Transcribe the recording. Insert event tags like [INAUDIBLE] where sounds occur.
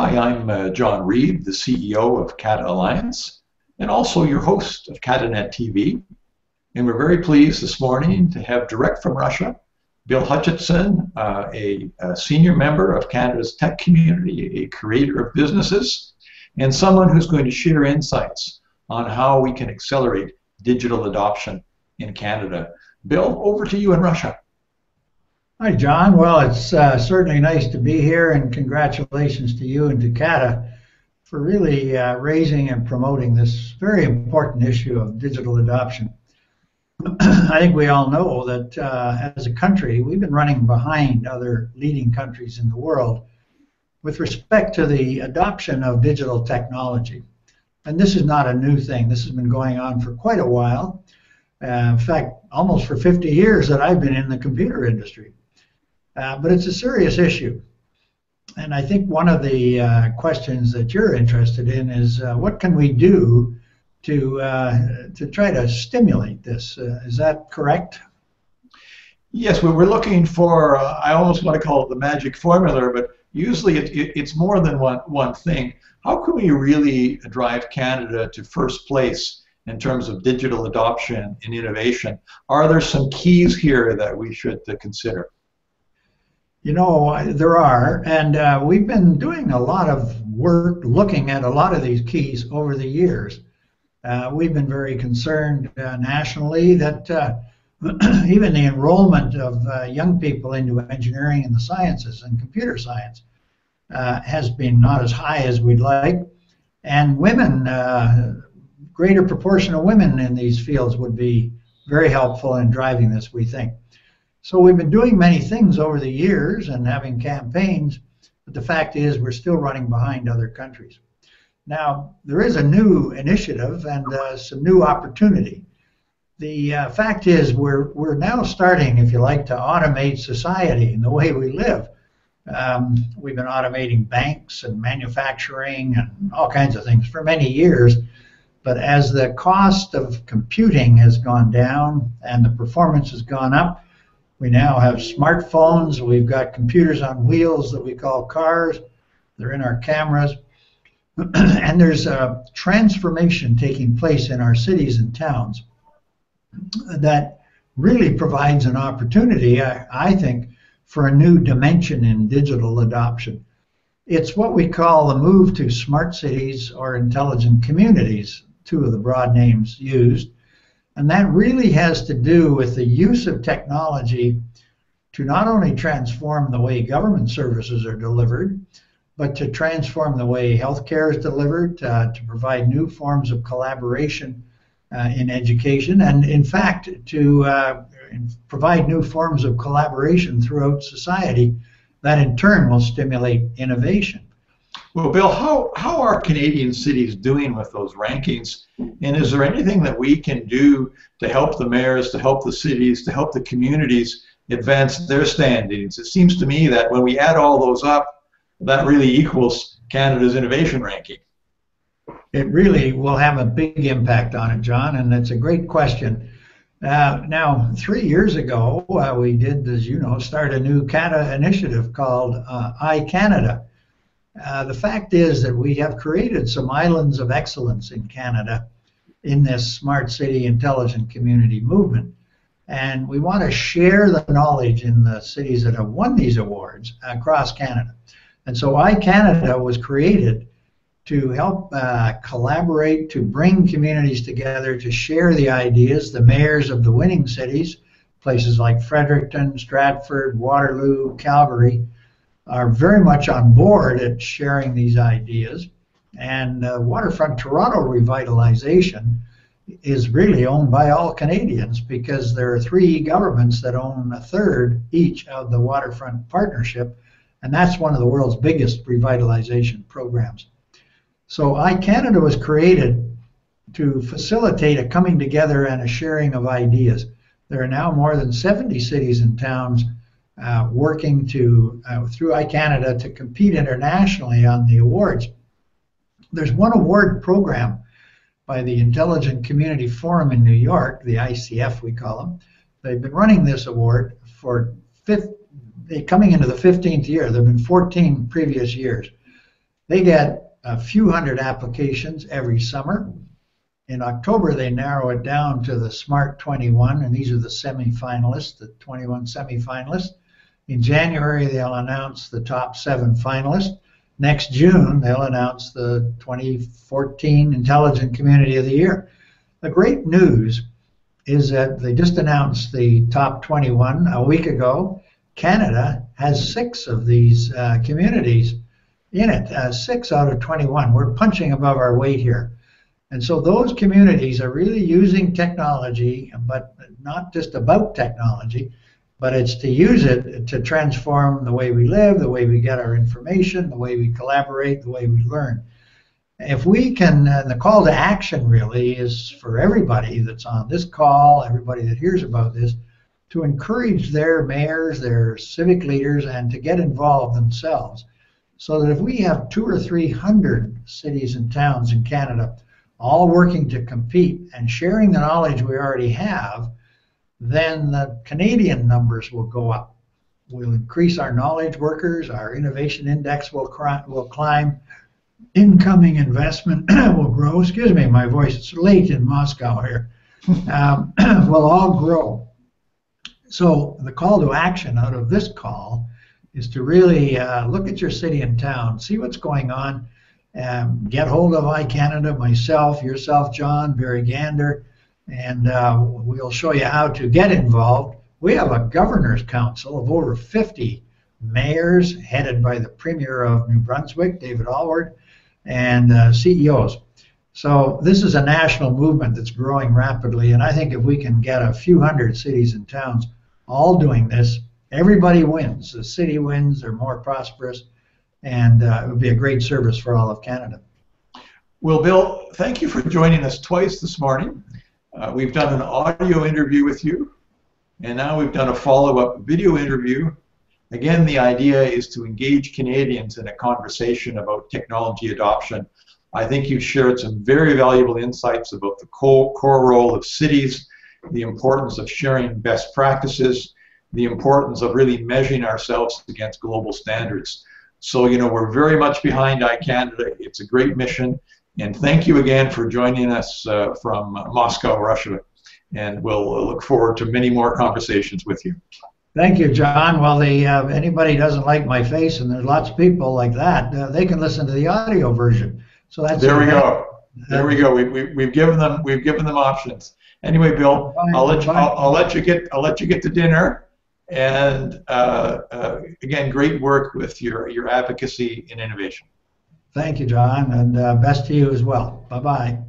Hi, I'm uh, John Reid, the CEO of CATA Alliance, and also your host of CATANet TV. And we're very pleased this morning to have direct from Russia Bill Hutchison, uh, a, a, senior member of Canada's tech community, a creator of businesses, and someone who's going to share insights on how we can accelerate digital adoption in Canada. Bill, over to you in Russia. Hi, John. Well, it's uh, certainly nice to be here, and congratulations to you and to CATA for really uh, raising and promoting this very important issue of digital adoption. [CLEARS THROAT] I think we all know that uh, as a country, we've been running behind other leading countries in the world with respect to the adoption of digital technology. And this is not a new thing. This has been going on for quite a while. Uh, in fact, almost for 50 years that I've been in the computer industry. Uh, but it's a serious issue. And I think one of the uh, questions that you're interested in is uh, what can we do to uh, to try to stimulate this? Uh, is that correct? Yes, we were looking for. I almost want to call it the magic formula, but usually it, it, it's more than one one thing. How can we really drive Canada to first place in terms of digital adoption and innovation? Are there some keys here that we should consider? You know, there are, and uh, we've been doing a lot of work looking at a lot of these keys over the years. Uh, we've been very concerned uh, nationally that uh, [CLEARS THROAT] even the enrollment of uh, young people into engineering and the sciences and computer science uh, has been not as high as we'd like. And women, greater proportion of women in these fields would be very helpful in driving this, we think. So we've been doing many things over the years and having campaigns, but the fact is we're still running behind other countries. Now, there is a new initiative and uh, some new opportunity. The uh, fact is we're, we're now starting, if you like, to automate society and the way we live. Um, we've been automating banks and manufacturing and all kinds of things for many years. But as the cost of computing has gone down and the performance has gone up, we now have smartphones. We've got computers on wheels that we call cars. They're in our cameras. [CLEARS THROAT] and there's a transformation taking place in our cities and towns that really provides an opportunity, I, I think, for a new dimension in digital adoption. It's what we call the move to smart cities or intelligent communities, two of the broad names used. And that really has to do with the use of technology to not only transform the way government services are delivered, but to transform the way healthcare is delivered, uh, to provide new forms of collaboration uh, in education, and in fact, to uh, provide new forms of collaboration throughout society that in turn will stimulate innovation. Well, Bill, how, how are Canadian cities doing with those rankings? And is there anything that we can do to help the mayors, to help the cities, to help the communities advance their standings? It seems to me that when we add all those up, that really equals Canada's innovation ranking. It really will have a big impact on it, John, and it's a great question. Uh, now, three years ago, uh, we did, as you know, start a new CATA initiative called uh, iCanada. Uh, the fact is that we have created some islands of excellence in Canada in this smart city intelligent community movement. And we want to share the knowledge in the cities that have won these awards across Canada. And so iCanada was created to help uh, collaborate, to bring communities together, to share the ideas. The mayors of the winning cities, places like Fredericton, Stratford, Waterloo, Calgary, are very much on board at sharing these ideas. And uh, Waterfront Toronto revitalization is really owned by all Canadians because there are three governments that own a third each of the Waterfront Partnership, and that's one of the world's biggest revitalization programs. So iCanada was created to facilitate a coming together and a sharing of ideas. There are now more than 70 cities and towns uh, working to uh, through iCanada to compete internationally on the awards. There's one award program by the Intelligent Community Forum in New York, the ICF we call them. They've been running this award for fifth, coming into the 15th year. There have been 14 previous years. They get a few hundred applications every summer. In October, they narrow it down to the Smart 21, and these are the semifinalists, the 21 semifinalists. In January, they'll announce the top seven finalists. Next June, they'll announce the 2014 Intelligent Community of the Year. The great news is that they just announced the top 21 a week ago. Canada has six of these uh, communities in it, uh, six out of 21. We're punching above our weight here. And so those communities are really using technology, but not just about technology, but it's to use it to transform the way we live, the way we get our information, the way we collaborate, the way we learn. If we can, uh, the call to action really is for everybody that's on this call, everybody that hears about this, to encourage their mayors, their civic leaders, and to get involved themselves. So that if we have two or three hundred cities and towns in Canada all working to compete and sharing the knowledge we already have, then the Canadian numbers will go up. We'll increase our knowledge workers, our innovation index will, will climb, incoming investment [CLEARS THROAT] will grow. Excuse me, my voice, it's late in Moscow here. [LAUGHS] Um, [CLEARS THROAT] will all grow. So the call to action out of this call is to really uh, look at your city and town, see what's going on, um, get hold of iCanada, myself, yourself, John, Barry Gander, and uh, we'll show you how to get involved. We have a governor's council of over 50 mayors headed by the Premier of New Brunswick, David Alward, and uh, CEOs. So this is a national movement that's growing rapidly, and I think if we can get a few hundred cities and towns all doing this, everybody wins. The city wins, they're more prosperous, and uh, it would be a great service for all of Canada. Well, Bill, thank you for joining us twice this morning. Uh, we've done an audio interview with you, and now we've done a follow-up video interview. Again, the idea is to engage Canadians in a conversation about technology adoption. I think you've shared some very valuable insights about the core, core role of cities, the importance of sharing best practices, the importance of really measuring ourselves against global standards. So, you know, we're very much behind iCanada. It's a great mission. And thank you again for joining us uh, from Moscow, Russia. And we'll look forward to many more conversations with you. Thank you, John. Well, the, uh, anybody doesn't like my face, and there's lots of people like that, uh, they can listen to the audio version. So that's there we go. There we go. We, we, we've given them we've given them options. Anyway, Bill, I'll let you I'll, I'll, let you get I'll let you get to dinner. And uh, uh, again, great work with your your advocacy and innovation. Thank you, John, and uh, best to you as well. Bye bye.